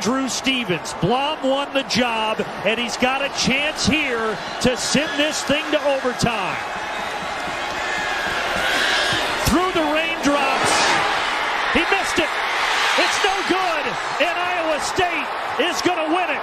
Drew Stevens. Blom won the job, and he's got a chance here to send this thing to overtime. Through the raindrops. He missed it. It's no good, and Iowa State is going to win it.